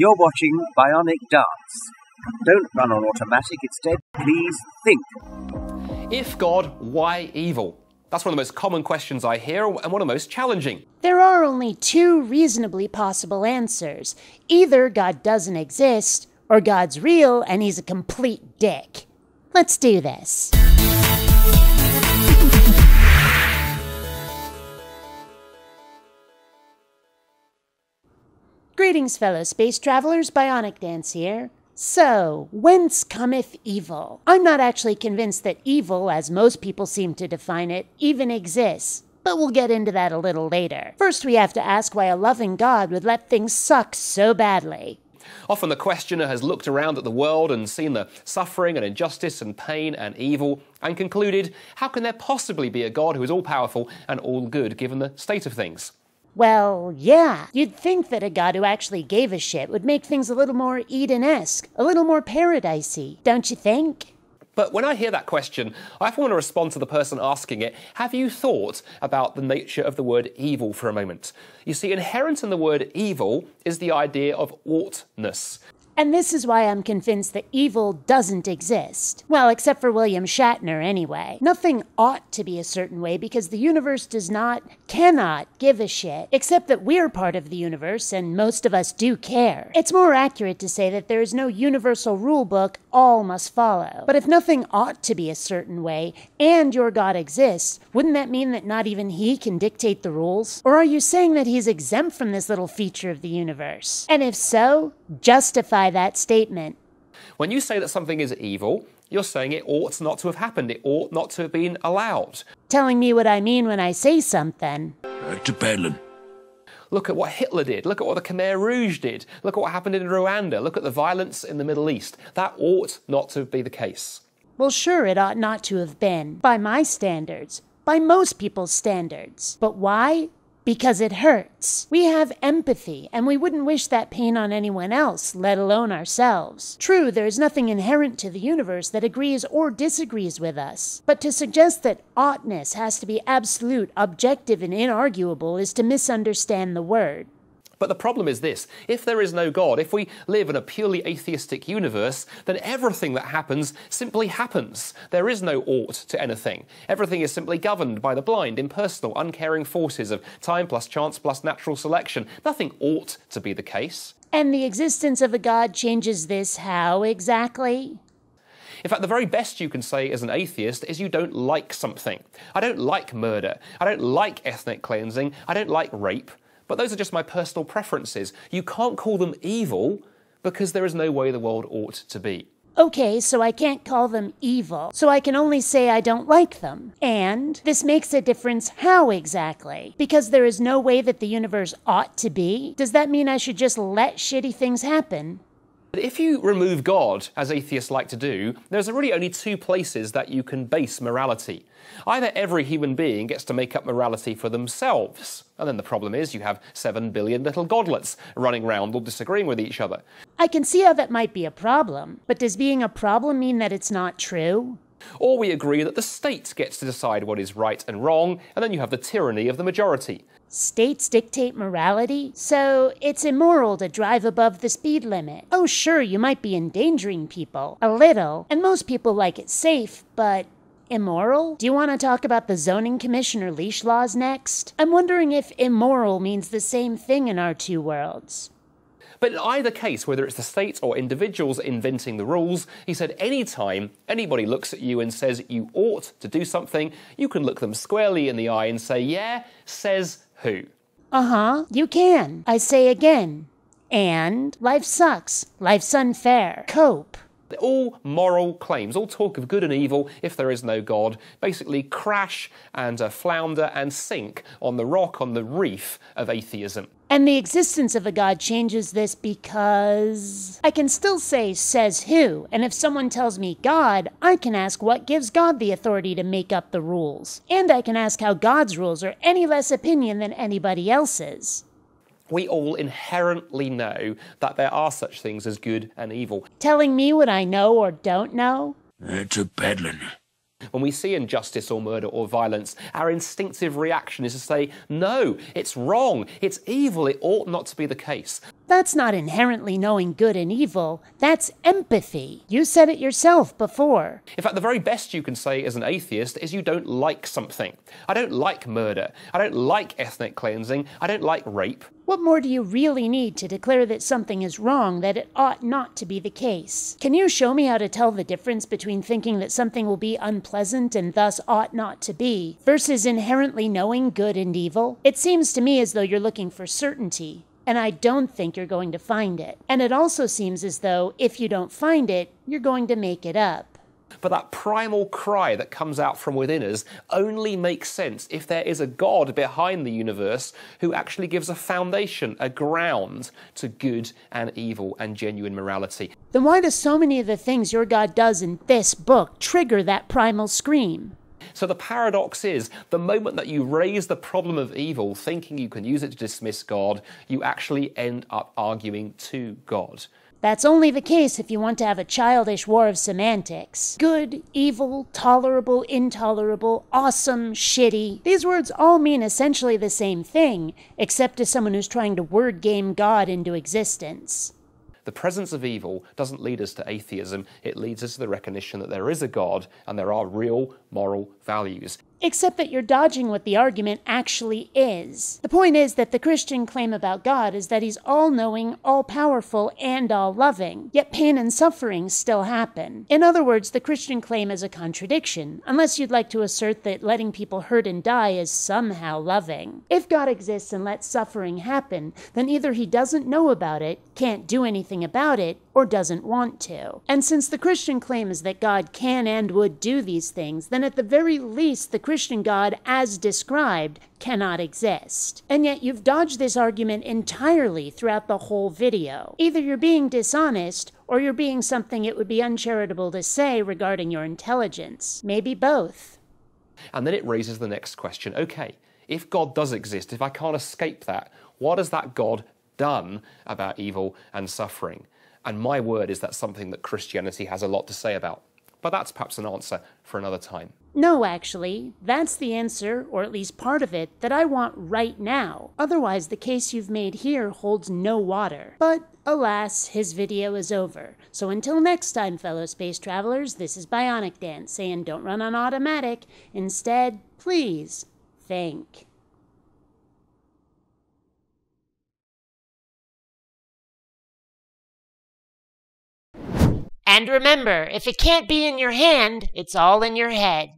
You're watching Bionic Dance. Don't run on automatic, instead, please think. If God, why evil? That's one of the most common questions I hear and one of the most challenging. There are only two reasonably possible answers. Either God doesn't exist, or God's real and he's a complete dick. Let's do this. Greetings, fellow space travelers. Bionic Dance here. So, whence cometh evil? I'm not actually convinced that evil, as most people seem to define it, even exists. But we'll get into that a little later. First, we have to ask why a loving God would let things suck so badly. Often the questioner has looked around at the world and seen the suffering and injustice and pain and evil and concluded, how can there possibly be a God who is all powerful and all good given the state of things? Well, yeah. You'd think that a god who actually gave a shit would make things a little more Eden esque, a little more paradisey, don't you think? But when I hear that question, I often want to respond to the person asking it Have you thought about the nature of the word evil for a moment? You see, inherent in the word evil is the idea of oughtness. And this is why I'm convinced that evil doesn't exist. Well, except for William Shatner, anyway. Nothing ought to be a certain way because the universe does not, cannot give a shit, except that we're part of the universe and most of us do care. It's more accurate to say that there is no universal rule book all must follow. But if nothing ought to be a certain way and your God exists, wouldn't that mean that not even he can dictate the rules? Or are you saying that he's exempt from this little feature of the universe? And if so, justify that statement. When you say that something is evil, you're saying it ought not to have happened. It ought not to have been allowed. Telling me what I mean when I say something. to peddling. Look at what Hitler did. Look at what the Khmer Rouge did. Look at what happened in Rwanda. Look at the violence in the Middle East. That ought not to be the case. Well, sure, it ought not to have been, by my standards, by most people's standards. But why? Because it hurts. We have empathy, and we wouldn't wish that pain on anyone else, let alone ourselves. True, there is nothing inherent to the universe that agrees or disagrees with us, but to suggest that oughtness has to be absolute, objective, and inarguable is to misunderstand the word. But the problem is this if there is no God, if we live in a purely atheistic universe, then everything that happens simply happens. There is no ought to anything. Everything is simply governed by the blind, impersonal, uncaring forces of time plus chance plus natural selection. Nothing ought to be the case. And the existence of a God changes this how exactly? In fact, the very best you can say as an atheist is you don't like something. I don't like murder. I don't like ethnic cleansing. I don't like rape. But those are just my personal preferences. You can't call them evil because there is no way the world ought to be. Okay, so I can't call them evil, so I can only say I don't like them. And this makes a difference how exactly? Because there is no way that the universe ought to be? Does that mean I should just let shitty things happen? But if you remove God, as atheists like to do, there's really only two places that you can base morality. Either every human being gets to make up morality for themselves, and then the problem is you have seven billion little godlets running around or disagreeing with each other. I can see how that might be a problem, but does being a problem mean that it's not true? Or we agree that the state gets to decide what is right and wrong, and then you have the tyranny of the majority. States dictate morality, so it's immoral to drive above the speed limit. Oh, sure, you might be endangering people. A little. And most people like it safe, but immoral? Do you want to talk about the zoning commission or leash laws next? I'm wondering if immoral means the same thing in our two worlds. But in either case, whether it's the state or individuals inventing the rules, he said anytime anybody looks at you and says you ought to do something, you can look them squarely in the eye and say, yeah, says who? Uh huh, you can. I say again. And life sucks. Life's unfair. Cope. All moral claims, all talk of good and evil if there is no God, basically crash and uh, flounder and sink on the rock, on the reef of atheism. And the existence of a God changes this because I can still say, says who, and if someone tells me God, I can ask what gives God the authority to make up the rules. And I can ask how God's rules are any less opinion than anybody else's we all inherently know that there are such things as good and evil. Telling me what I know or don't know? It's a peddling. When we see injustice or murder or violence, our instinctive reaction is to say, no, it's wrong, it's evil, it ought not to be the case. That's not inherently knowing good and evil, that's empathy. You said it yourself before. In fact, the very best you can say as an atheist is you don't like something. I don't like murder. I don't like ethnic cleansing. I don't like rape. What more do you really need to declare that something is wrong, that it ought not to be the case? Can you show me how to tell the difference between thinking that something will be unpleasant and thus ought not to be, versus inherently knowing good and evil? It seems to me as though you're looking for certainty, and I don't think you're going to find it. And it also seems as though if you don't find it, you're going to make it up. But that primal cry that comes out from within us only makes sense if there is a God behind the universe who actually gives a foundation, a ground to good and evil and genuine morality. Then why do so many of the things your God does in this book trigger that primal scream? So the paradox is the moment that you raise the problem of evil, thinking you can use it to dismiss God, you actually end up arguing to God. That's only the case if you want to have a childish war of semantics. Good, evil, tolerable, intolerable, awesome, shitty. These words all mean essentially the same thing, except to someone who's trying to word game God into existence. The presence of evil doesn't lead us to atheism, it leads us to the recognition that there is a God and there are real moral values. Except that you're dodging what the argument actually is. The point is that the Christian claim about God is that he's all knowing, all powerful, and all loving. Yet pain and suffering still happen. In other words, the Christian claim is a contradiction, unless you'd like to assert that letting people hurt and die is somehow loving. If God exists and lets suffering happen, then either he doesn't know about it, can't do anything about it, or doesn't want to. And since the Christian claim is that God can and would do these things, then at the very least, the Christian God, as described, cannot exist. And yet you've dodged this argument entirely throughout the whole video. Either you're being dishonest, or you're being something it would be uncharitable to say regarding your intelligence. Maybe both. And then it raises the next question okay, if God does exist, if I can't escape that, what has that God done about evil and suffering? And my word is that something that Christianity has a lot to say about. But that's perhaps an answer for another time. No, actually, that's the answer, or at least part of it, that I want right now. Otherwise, the case you've made here holds no water. But alas, his video is over. So until next time, fellow space travelers, this is Bionic Dance saying don't run on automatic. Instead, please think. And remember, if it can't be in your hand, it's all in your head.